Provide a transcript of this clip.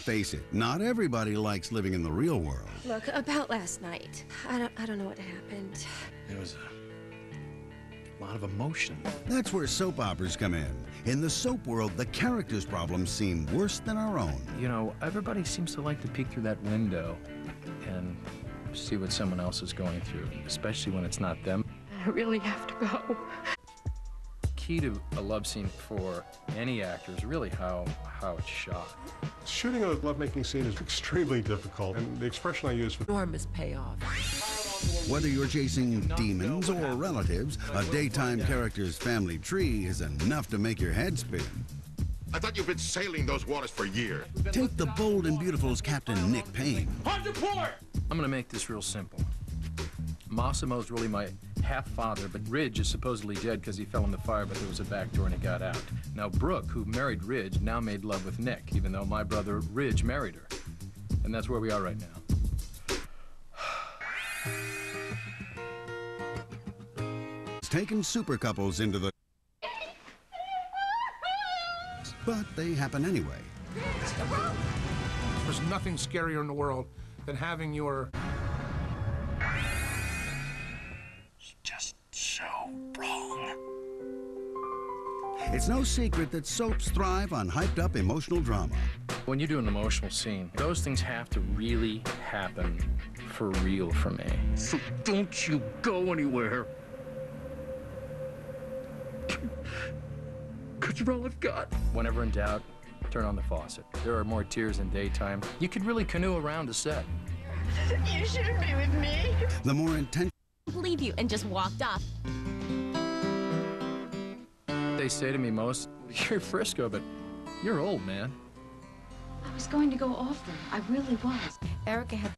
Face it, not everybody likes living in the real world. Look, about last night. I don't, I don't know what happened. There was a lot of emotion. That's where soap operas come in. In the soap world, the characters' problems seem worse than our own. You know, everybody seems to like to peek through that window and see what someone else is going through, especially when it's not them. I really have to go. Key to a love scene for any actor is really how how it's shot. Shooting a lovemaking scene is extremely difficult, and the expression I use for enormous payoff. Whether you're chasing demons or relatives, a daytime character's family tree is enough to make your head spin. I thought you've been sailing those waters for years. Take the bold and beautiful's Captain Nick Payne. I'm gonna make this real simple. Massimo's really my half-father, but Ridge is supposedly dead because he fell in the fire, but there was a back door and he got out. Now, Brooke, who married Ridge, now made love with Nick, even though my brother Ridge married her. And that's where we are right now. It's taken super couples into the. But they happen anyway. There's nothing scarier in the world than having your It's no secret that soaps thrive on hyped up emotional drama. When you do an emotional scene, those things have to really happen for real for me. So don't you go anywhere. Because you're all I've got. Whenever in doubt, turn on the faucet. There are more tears in daytime. You could really canoe around a set. You shouldn't be with me. The more intense believe you and just walked off. They say to me most, you're Frisco, but you're old, man. I was going to go off them. I really was. Erica had